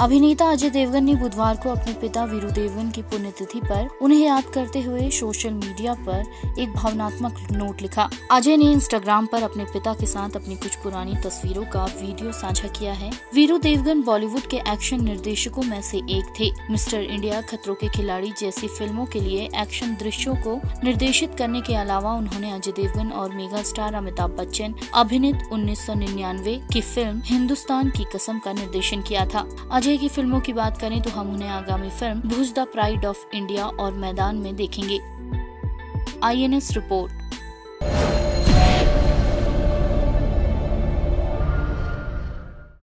अभिनेता अजय देवगन ने बुधवार को अपने पिता वीरू देवगन की पुण्यतिथि पर उन्हें याद करते हुए सोशल मीडिया पर एक भावनात्मक नोट लिखा। अजय ने इंस्टाग्राम पर अपने पिता के साथ अपनी कुछ पुरानी तस्वीरों का वीडियो साझा किया है। वीरू देवगन बॉलीवुड के एक्शन निर्देशकों में से एक थे। मिस्टर इंडिया खतरों के खिलाड़ी जैसी फ़िल्मों के लिए एक्शन दृश्यों को निर्देशित करने के अलावा उन्होंने अजय देवगन और मेगा स्टार अमिताभ बच्चन, अभिनीत उन्नीस सौ निन्यानवे की फ़िल्म हिंदुस्तान की कसम का निर्देशन किया था। अजय अजय की फ़िल्मों की बात करें तो हम उन्हें आगामी film Bhuj the pride of India और मैदान में देखेंगे। INS report